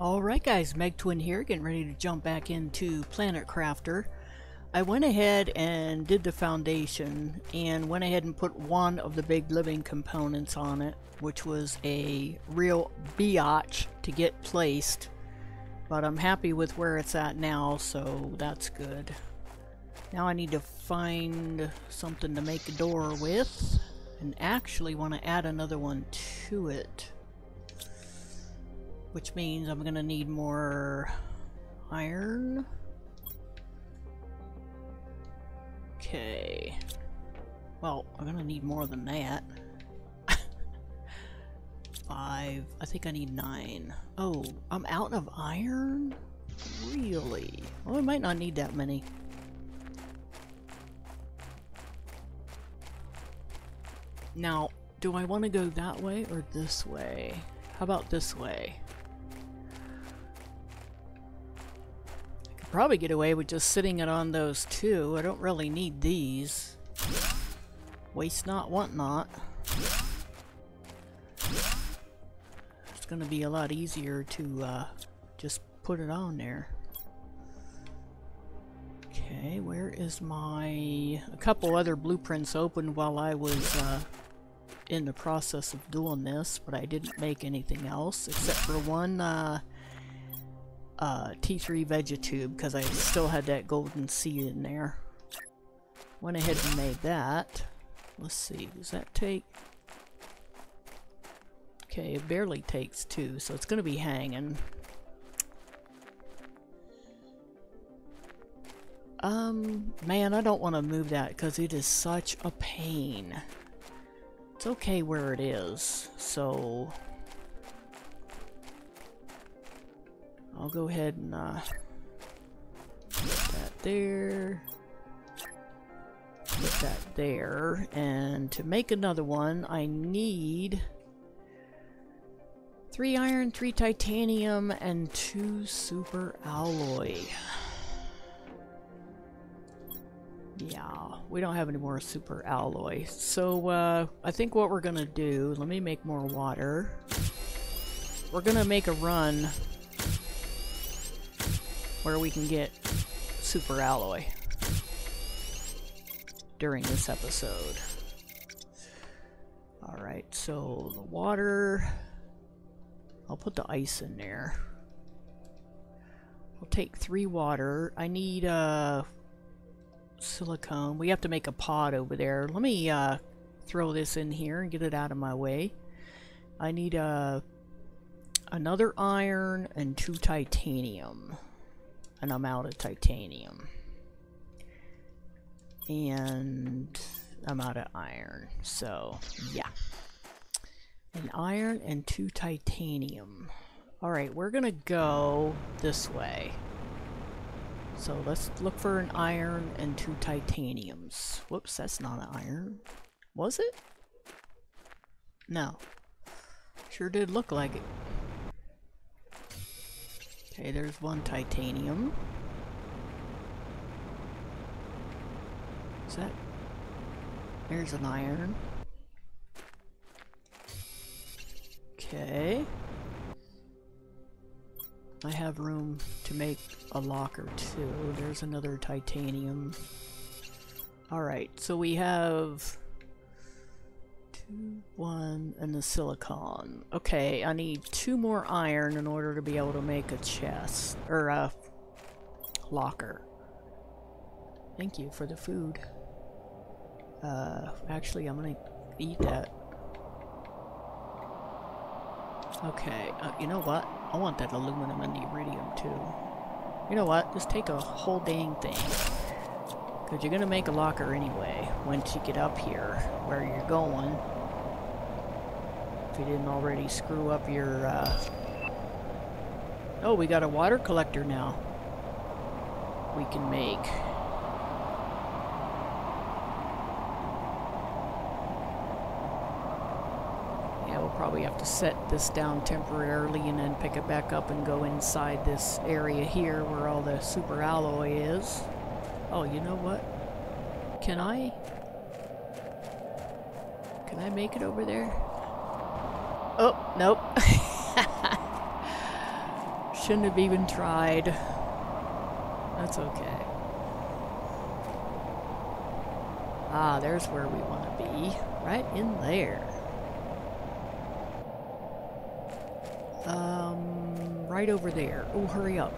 Alright guys, Meg Twin here, getting ready to jump back into Planet Crafter. I went ahead and did the foundation and went ahead and put one of the big living components on it, which was a real biatch to get placed. But I'm happy with where it's at now, so that's good. Now I need to find something to make a door with, and actually want to add another one to it. Which means I'm gonna need more iron. Okay. Well, I'm gonna need more than that. Five. I think I need nine. Oh, I'm out of iron? Really? Well, I might not need that many. Now, do I want to go that way or this way? How about this way? Probably get away with just sitting it on those two. I don't really need these. Waste not, want not. It's gonna be a lot easier to uh, just put it on there. Okay, where is my... A couple other blueprints open while I was uh, in the process of doing this, but I didn't make anything else except for one uh, uh, T3 Vegetube because I still had that golden seed in there. Went ahead and made that. Let's see, does that take... Okay, it barely takes two, so it's going to be hanging. Um, man, I don't want to move that because it is such a pain. It's okay where it is, so I'll go ahead and uh, put that there. Put that there. And to make another one, I need three iron, three titanium, and two super alloy. Yeah, we don't have any more super alloy. So, uh, I think what we're gonna do, let me make more water. We're gonna make a run where we can get super alloy during this episode. Alright, so the water... I'll put the ice in there. I'll take three water. I need uh, silicone. We have to make a pot over there. Let me uh, throw this in here and get it out of my way. I need uh, another iron and two titanium and I'm out of titanium. And I'm out of iron, so yeah. An iron and two titanium. Alright, we're gonna go this way. So let's look for an iron and two titaniums. Whoops, that's not an iron. Was it? No. Sure did look like it. Okay, there's one titanium. Is that... There's an iron. Okay. I have room to make a locker too. There's another titanium. Alright, so we have one, and the silicon. Okay, I need two more iron in order to be able to make a chest, or a locker. Thank you for the food. Uh, actually, I'm gonna eat that. Okay, uh, you know what? I want that aluminum and the iridium too. You know what? Just take a whole dang thing. Because you're to make a locker anyway, once you get up here, where you're going. If you didn't already screw up your, uh... Oh, we got a water collector now. We can make. Yeah, we'll probably have to set this down temporarily and then pick it back up and go inside this area here where all the super alloy is. Oh, you know what? Can I? Can I make it over there? Oh, nope. shouldn't have even tried. That's okay. Ah, there's where we want to be. Right in there. Um, right over there. Oh, hurry up.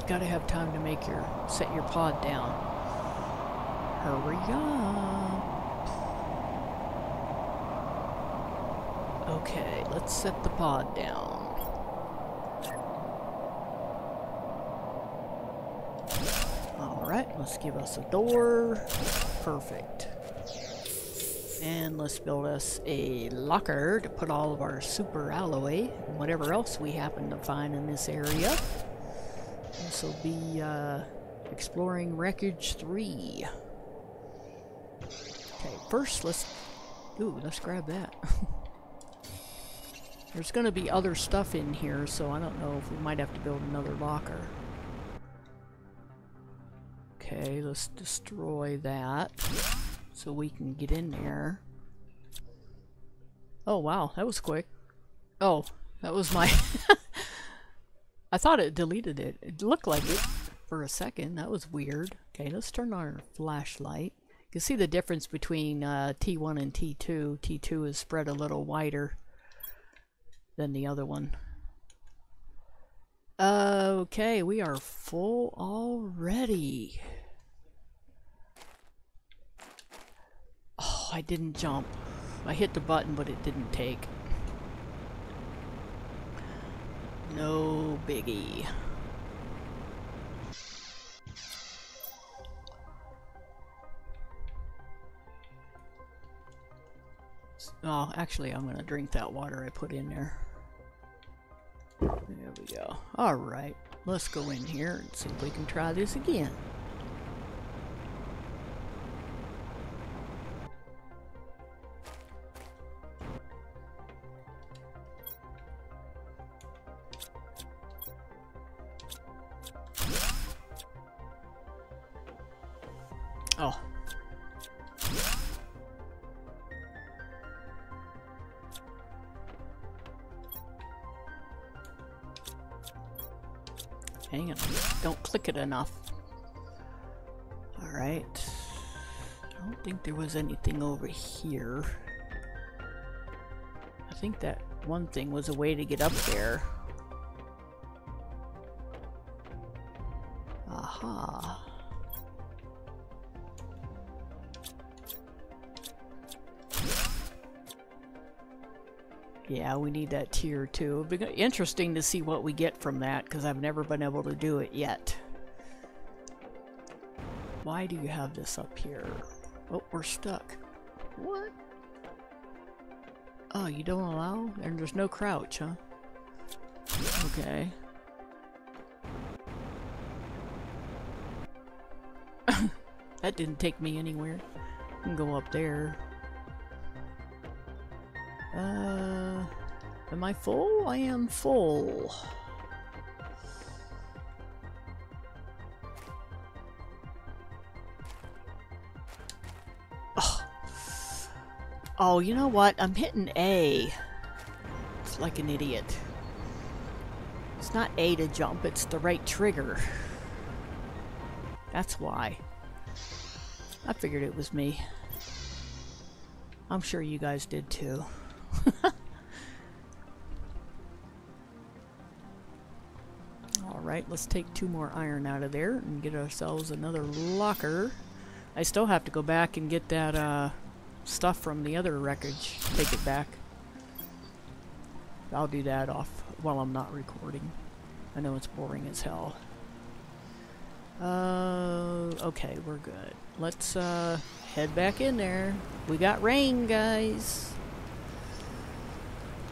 You gotta have time to make your, set your pod down. Hurry up. Okay, let's set the pod down. Alright, let's give us a door. Perfect. And let's build us a locker to put all of our super alloy and whatever else we happen to find in this area. This will be uh, exploring wreckage 3. Okay, first let's... Ooh, let's grab that. There's going to be other stuff in here, so I don't know if we might have to build another locker. Okay, let's destroy that so we can get in there. Oh wow, that was quick. Oh, that was my... I thought it deleted it. It looked like it for a second. That was weird. Okay, let's turn on our flashlight. You can see the difference between uh, T1 and T2. T2 is spread a little wider than the other one. Okay, we are full already. Oh, I didn't jump. I hit the button, but it didn't take. No biggie. Oh, actually, I'm going to drink that water I put in there. There we go. Alright, let's go in here and see if we can try this again. Oh, enough. Alright. I don't think there was anything over here. I think that one thing was a way to get up there. Yeah, we need that tier too. It'll be interesting to see what we get from that because I've never been able to do it yet. Why do you have this up here? Oh, we're stuck. What? Oh, you don't allow? And there's no crouch, huh? Okay. that didn't take me anywhere. I can go up there. Uh, am I full? I am full. Oh, oh, you know what? I'm hitting A. It's like an idiot. It's not A to jump, it's the right trigger. That's why. I figured it was me. I'm sure you guys did too. Alright, let's take two more iron out of there and get ourselves another locker. I still have to go back and get that, uh, stuff from the other wreckage. Take it back. I'll do that off while I'm not recording. I know it's boring as hell. Uh, okay, we're good. Let's, uh, head back in there. We got rain, guys.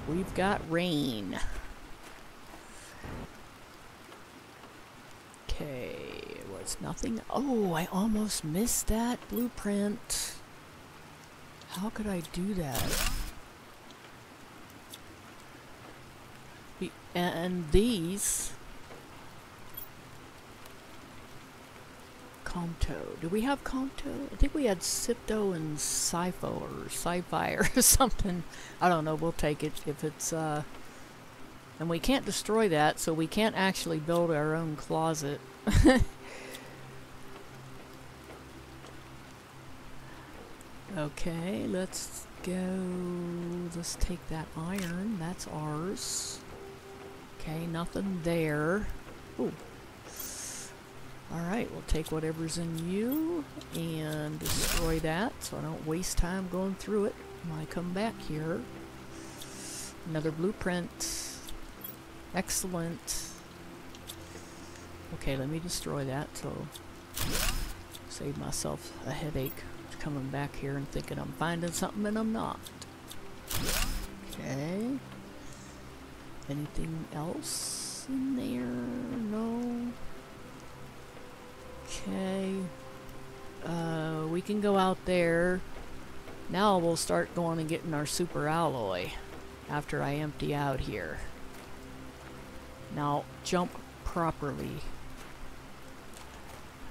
We've got rain. Okay, nothing. Oh, I almost missed that blueprint. How could I do that? and these... Comto. Do we have Comto? I think we had Sipto and Sifo or Sci-Fi or something. I don't know. We'll take it if it's uh, And we can't destroy that, so we can't actually build our own closet. okay, let's go... Let's take that iron. That's ours. Okay, nothing there. Ooh. Alright, we'll take whatever's in you and destroy that so I don't waste time going through it when I come back here. Another blueprint. Excellent. Okay, let me destroy that so save myself a headache coming back here and thinking I'm finding something and I'm not. Okay. Anything else in there? No. Okay. Uh, we can go out there. Now we'll start going and getting our super alloy after I empty out here. Now, jump properly.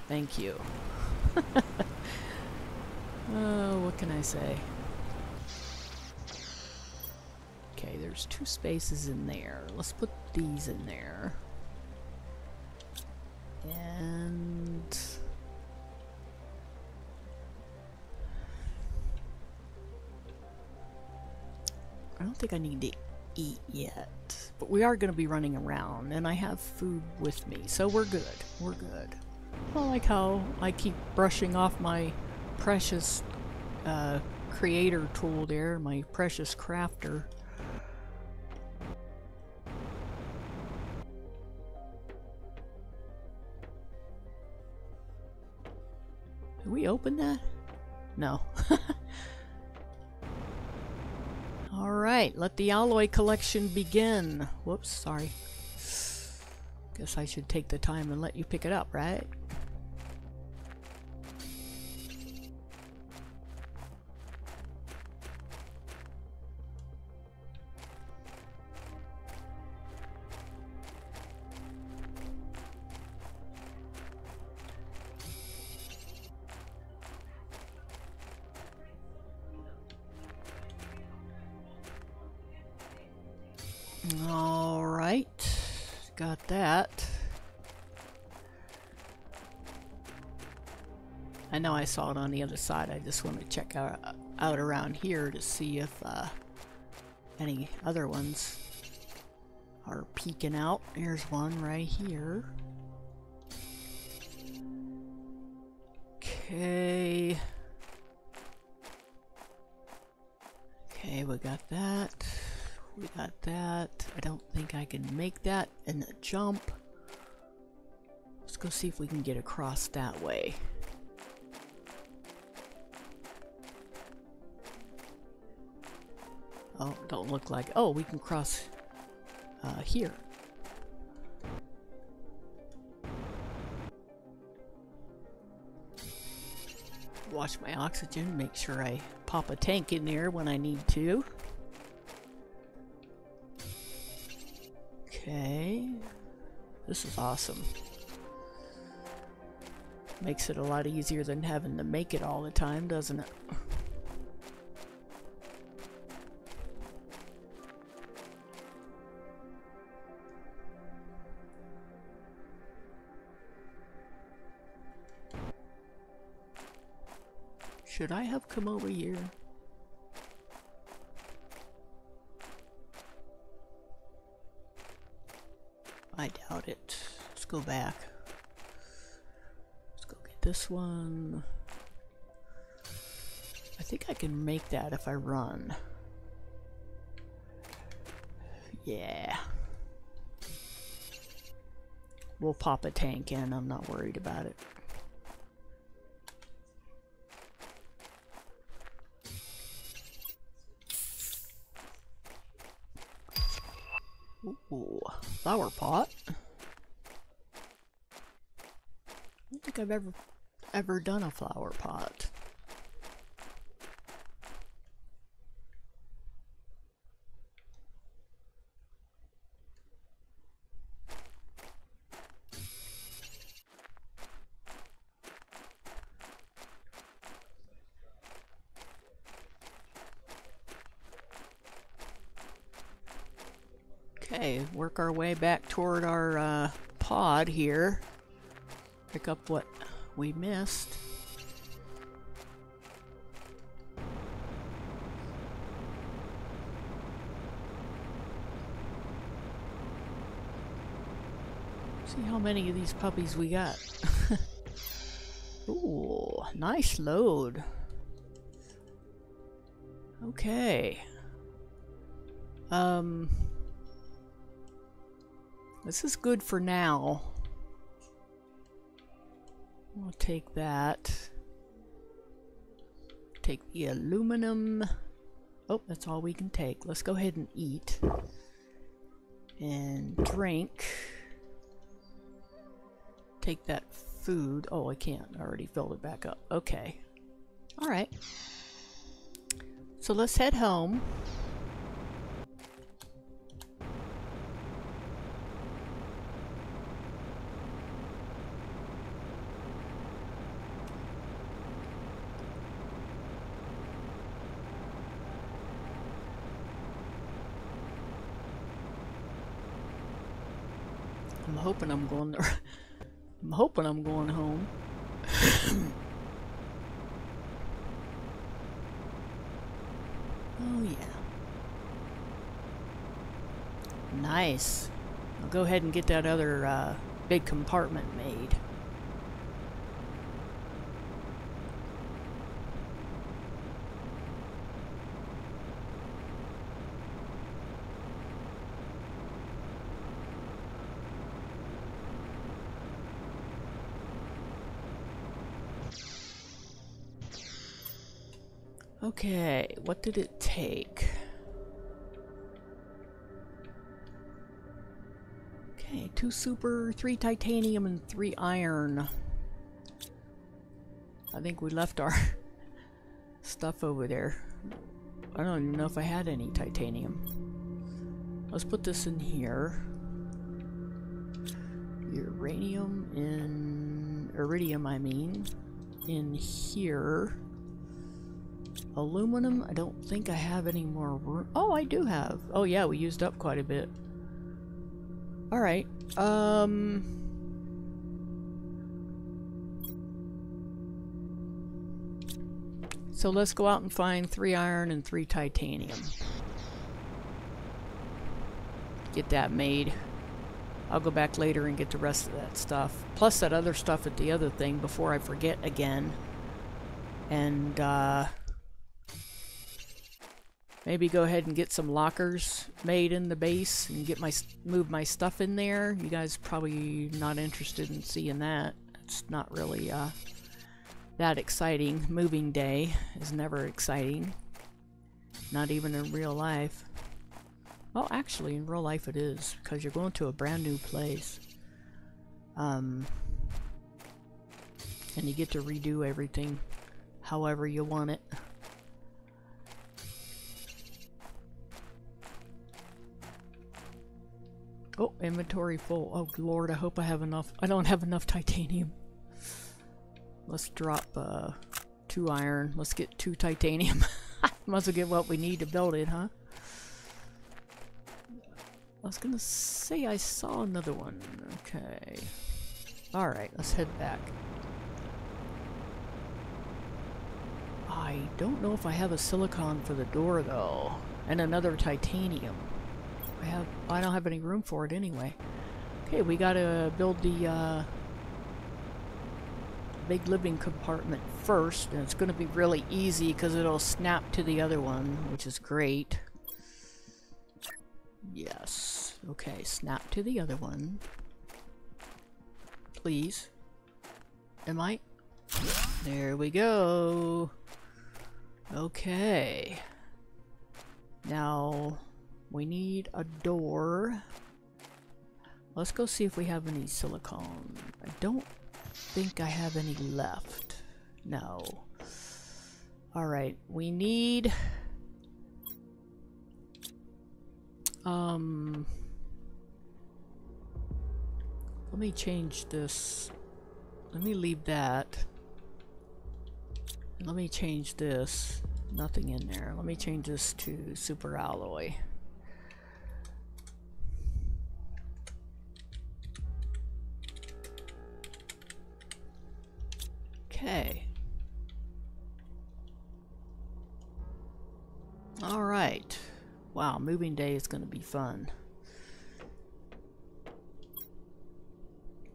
Thank you. Oh, what can I say? Okay, there's two spaces in there. Let's put these in there. And... I don't think I need to eat yet. But we are going to be running around, and I have food with me, so we're good. We're good. I like how I keep brushing off my precious uh, creator tool there, my precious crafter. Did we open that? No. Alright, let the alloy collection begin. Whoops, sorry. Guess I should take the time and let you pick it up, right? Alright, got that. I know I saw it on the other side, I just want to check out, out around here to see if uh, any other ones are peeking out. Here's one right here. Okay. Okay, we got that. We got that. I don't think I can make that in the jump. Let's go see if we can get across that way. Oh, don't look like... Oh, we can cross uh, here. Watch my oxygen, make sure I pop a tank in there when I need to. Okay. This is awesome. Makes it a lot easier than having to make it all the time, doesn't it? Should I have come over here? I doubt it. Let's go back. Let's go get this one. I think I can make that if I run. Yeah. We'll pop a tank in, I'm not worried about it. Flower pot. I don't think I've ever ever done a flower pot. Okay, work our way back toward our uh, pod here. Pick up what we missed. See how many of these puppies we got. Ooh, nice load. Okay. Um, this is good for now. We'll take that. Take the aluminum. Oh, that's all we can take. Let's go ahead and eat. And drink. Take that food. Oh, I can't. I already filled it back up. Okay. Alright. So let's head home. I'm hoping I'm going. I'm hoping I'm going home. oh yeah. Nice. I'll go ahead and get that other uh, big compartment made. Okay, what did it take? Okay, two super, three titanium, and three iron. I think we left our stuff over there. I don't even know if I had any titanium. Let's put this in here. Uranium in... Iridium, I mean. In here. Aluminum, I don't think I have any more room. Oh, I do have. Oh yeah, we used up quite a bit. Alright, um... So let's go out and find three iron and three titanium. Get that made. I'll go back later and get the rest of that stuff. Plus that other stuff at the other thing before I forget again. And, uh... Maybe go ahead and get some lockers made in the base and get my move my stuff in there. You guys probably not interested in seeing that. It's not really uh, that exciting. Moving day is never exciting. Not even in real life. Well, actually, in real life it is because you're going to a brand new place. Um, and you get to redo everything however you want it. Oh, inventory full. Oh lord, I hope I have enough. I don't have enough titanium. Let's drop uh, two iron. Let's get two titanium. Must well get what we need to build it, huh? I was gonna say I saw another one. Okay. Alright, let's head back. I don't know if I have a silicon for the door though. And another titanium. I have I don't have any room for it anyway. Okay, we gotta build the uh, big living compartment first, and it's gonna be really easy because it'll snap to the other one, which is great. Yes. Okay, snap to the other one. Please. Am I? There we go. Okay. Now, we need a door. Let's go see if we have any silicone. I don't think I have any left. No. Alright, we need... Um... Let me change this. Let me leave that. Let me change this. Nothing in there. Let me change this to super alloy. Okay. Alright. Moving day is going to be fun.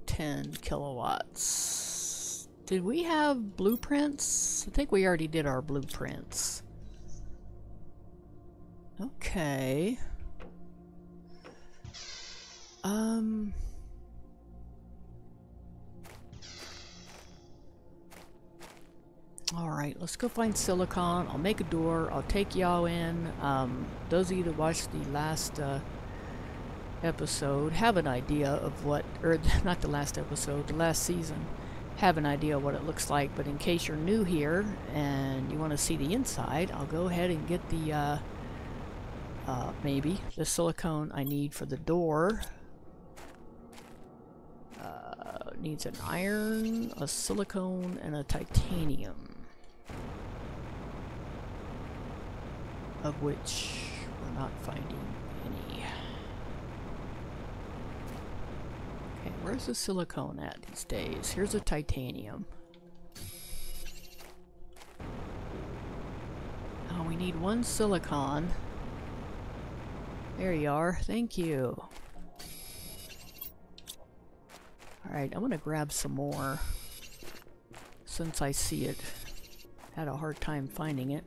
10 kilowatts. Did we have blueprints? I think we already did our blueprints. Okay. Um... Alright, let's go find silicon. I'll make a door. I'll take y'all in. Um, those of you that watched the last uh, episode have an idea of what, or not the last episode, the last season, have an idea what it looks like. But in case you're new here and you want to see the inside, I'll go ahead and get the, uh, uh, maybe, the silicone I need for the door. Uh, needs an iron, a silicone, and a titanium. Of which we're not finding any. Okay, where's the silicone at these days? Here's a titanium. Oh, we need one silicon. There you are. Thank you. Alright, I'm gonna grab some more. Since I see it. Had a hard time finding it.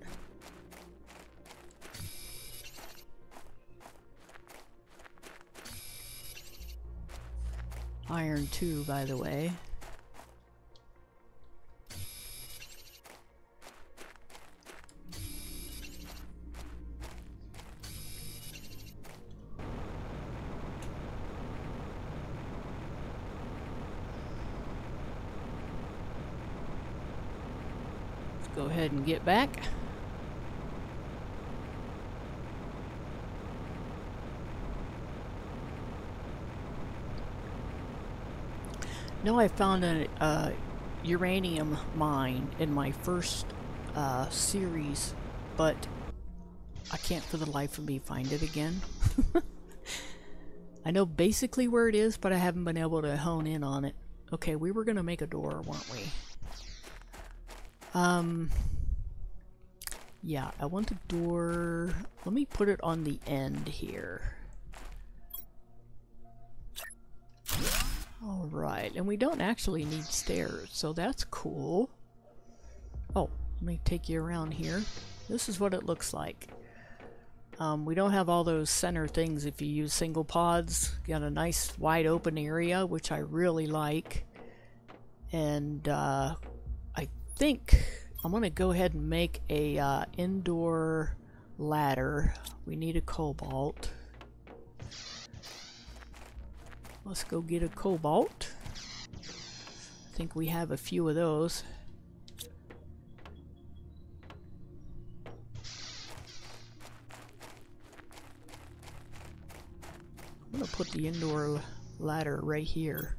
Iron 2, by the way. Let's go ahead and get back. Know I found a uranium mine in my first uh, series, but I can't for the life of me find it again. I know basically where it is, but I haven't been able to hone in on it. Okay, we were gonna make a door, weren't we? Um, yeah, I want the door... Let me put it on the end here. Alright, and we don't actually need stairs, so that's cool. Oh, let me take you around here. This is what it looks like. Um, we don't have all those center things if you use single pods. Got a nice wide open area, which I really like. And uh, I think I'm going to go ahead and make a uh, indoor ladder. We need a cobalt. Let's go get a cobalt. I think we have a few of those. I'm gonna put the indoor ladder right here.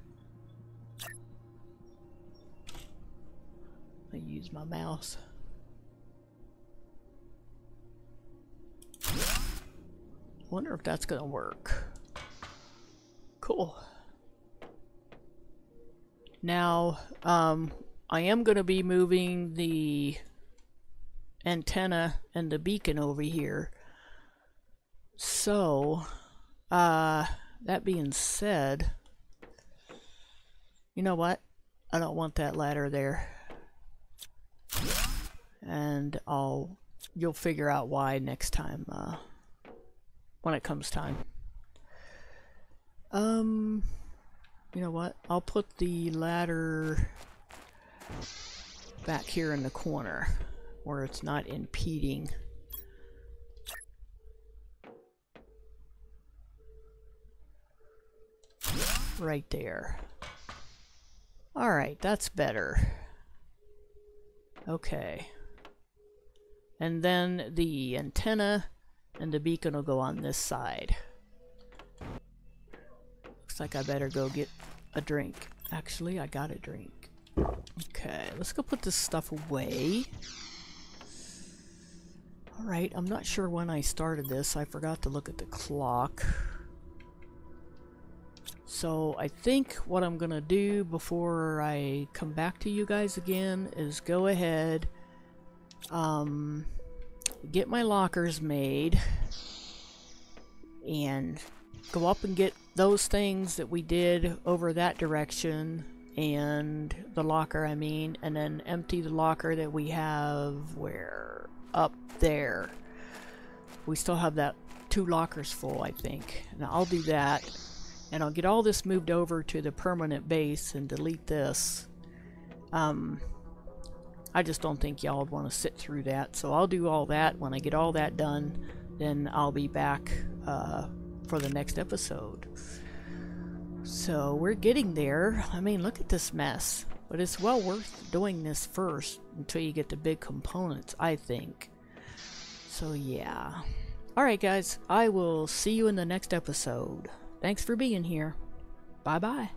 I use my mouse. Wonder if that's gonna work. Cool. Now, um, I am going to be moving the antenna and the beacon over here. So, uh, that being said, you know what? I don't want that ladder there. And I'll, you'll figure out why next time, uh, when it comes time. Um, you know what? I'll put the ladder back here in the corner where it's not impeding. Right there. Alright, that's better. Okay. And then the antenna and the beacon will go on this side. Looks like I better go get a drink. Actually, I got a drink. Okay, let's go put this stuff away. Alright, I'm not sure when I started this. I forgot to look at the clock. So I think what I'm gonna do before I come back to you guys again is go ahead, um, get my lockers made, and go up and get those things that we did over that direction and the locker I mean and then empty the locker that we have where up there. We still have that two lockers full I think. Now I'll do that and I'll get all this moved over to the permanent base and delete this. Um I just don't think y'all would want to sit through that so I'll do all that. When I get all that done then I'll be back uh, for the next episode. So we're getting there. I mean, look at this mess. But it's well worth doing this first until you get the big components, I think. So yeah. Alright guys, I will see you in the next episode. Thanks for being here. Bye bye.